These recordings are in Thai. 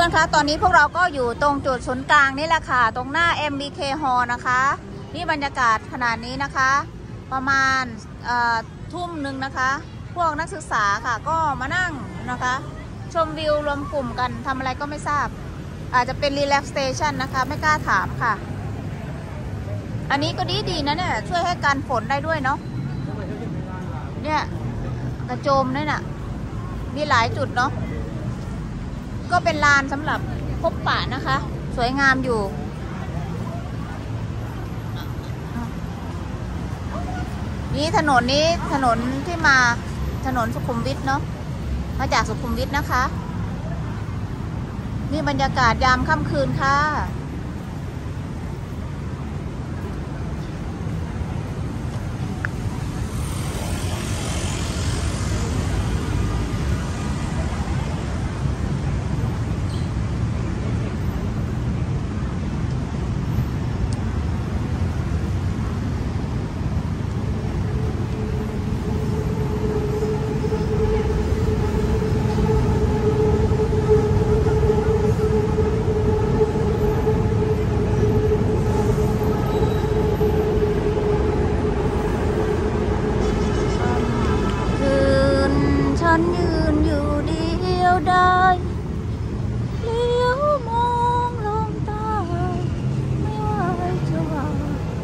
พื่อนๆ คะ ตอนนี้พวกเราก็อยู่ตรงจุดศูนย์กลางนี่แหละค่ะ ตรงหน้า MBK Hall นะคะ นี่บรรยากาศขนาดนี้นะคะ ประมาณทุ่มหนึ่งนะคะ พวกนักศึกษาค่ะ ก็มานั่งนะคะ ชมวิวรวมกลุ่มกันทำอะไรก็ไม่ทราบ อาจจะเป็น relaxation นะคะ ไม่กล้าถามค่ะ อันนี้ก็ดีดีนะเนี่ย ช่วยให้กันฝนได้ด้วยเนาะ เนี่ย กระโจมเนี่ยน่ะ มีหลายจุดเนาะ ก็เป็นลานสำหรับพบปะนะคะ สวยงามอยู่นี่ถนนนี้ถนนที่มาถนนสุขุมวิทเนาะมาจากสุขุมวิทนะคะ นี่บรรยากาศยามค่ำคืนค่ะ คืนฉันยืนอยู่เดียวได้เลี้ยวมองลงใตาไม่ว่าจะว่า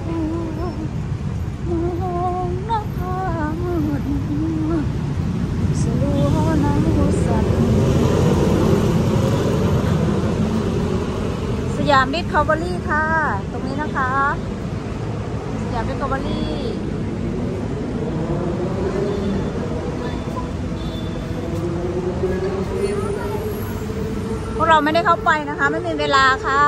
หัวมองหน้าผามืดสลัวหนาวสั่นสยามดิสคัฟเวอรี่ค่ะ ตรงนี้นะคะ สยามดิสคัฟเวอรี่พวกเราไม่ได้เข้าไปนะคะ ไม่มีเวลาค่ะ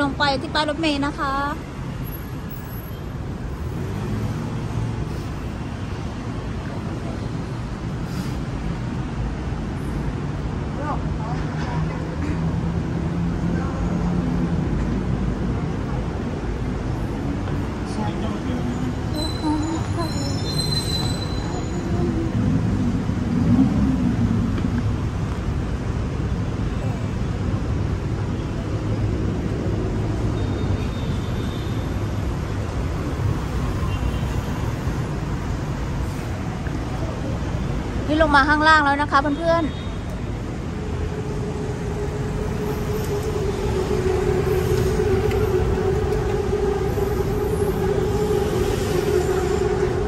ลงไปที่ป้ายรถเมย์นะคะี่ลงมาข้างล่างแล้วนะคะเพื่อนๆ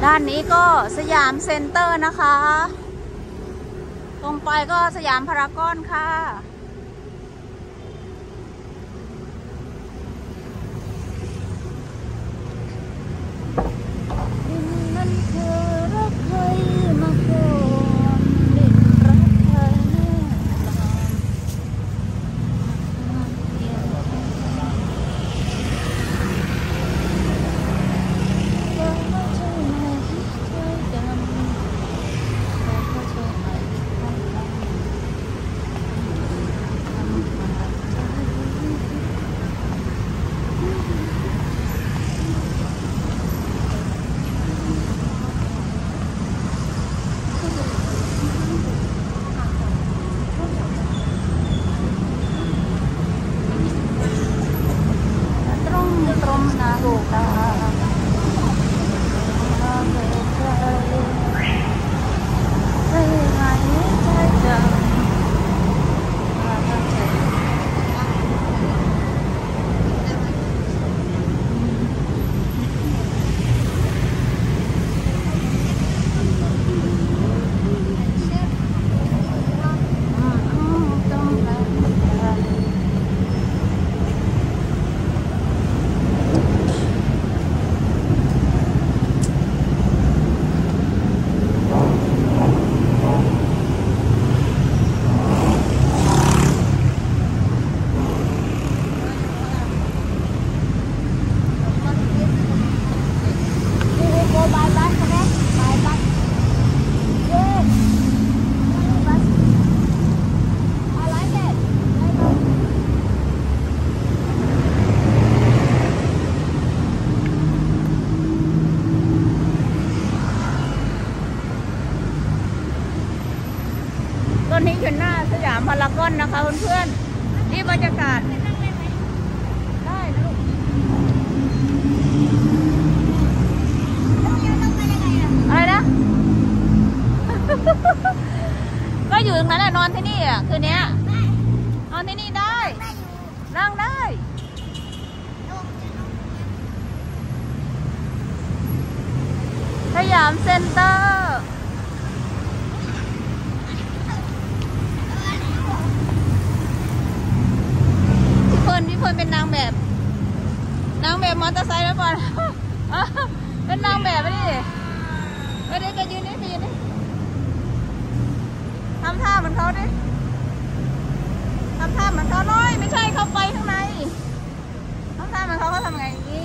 ด้านนี้ก็สยามเซ็นเตอร์นะคะ ตรงไปก็สยามพารากอนค่ะ なうか。 คะเพื่อนๆนี่บรรยากาศได้ลูกอะไรนะ ก็อยู่ตรงนั้นแหละนอนที่นี่อะคืนเนี้ยนอนที่นี่ได้ นั่งได้สยามเซ็นเตอร์ พี่เฟิร์นพี่เฟิร์นเป็นนางแบบ นางแบบมอเตอร์ไซค์แล้วก่อน เป็นนางแบบไปดิไปดิไปยืนนี่ไปยืนนี่ทำท่าเหมือนเขาดิทำท่าเหมือนเขาน้อย ไม่ใช่เข้าไปข้างในทำท่าเหมือนเขาเขาทำไงนี่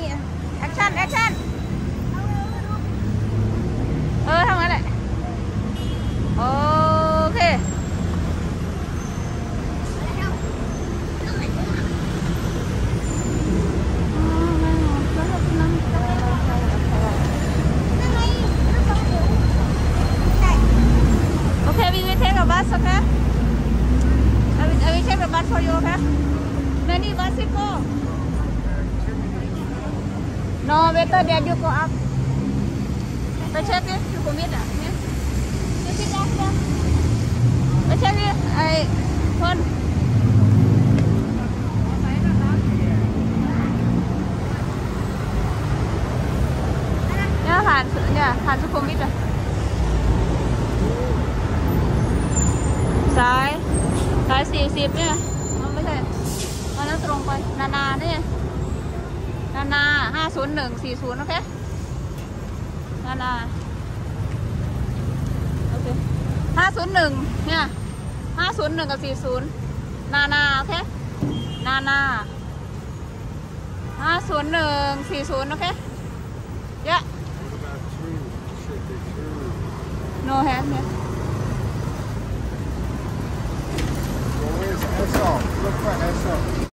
action action เออทำงั้นแหละ โอเค Okay, we will take a bus, okay? I will, I will take the bus for you, okay? Many buses go. No, better that you go up. ไปเช็คดิอยู่กับมิดอะเนี่ยไป เช็คดิไปเช็คดิไอ้คนเนี่ยผ่านเนี่ยผ่านสุขุมวิทอะซ้ายซ้ายสี่สิบเนี่ยมันไม่ใช่มันนั้นตรงไป นานาเนี่ย นานาห้าศูนย์หนึ่งสี่ศูนย์โอเค นานาโอเคห้าศูนย์หนึ่งเนี่ยห้าศูนย์หนึ่งกับสี่ศูนย์นานาโอเค นานาห้าศูนย์หนึ่งสี่ศูนย์โอเค เยอะ no hand เนี่ย Where's SL? Look for SL.